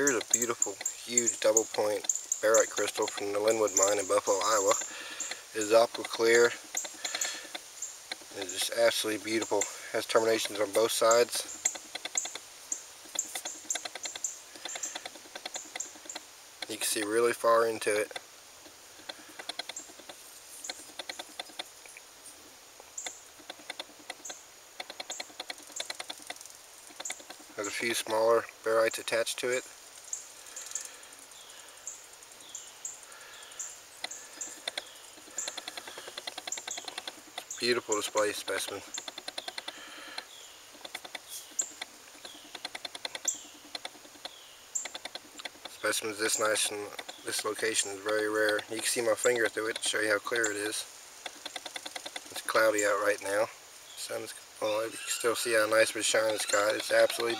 Here's a beautiful, huge double point barite crystal from the Linwood mine in Buffalo, Iowa. It is aqua clear. It's just absolutely beautiful. It Has terminations on both sides. You can see really far into it. Has a few smaller barites attached to it. Beautiful display specimen. Specimens this nice and this location is very rare. You can see my finger through it to show you how clear it is. It's cloudy out right now. Sun's, well, you can still see how nice of a shine it's got. It's absolutely